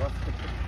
Bak.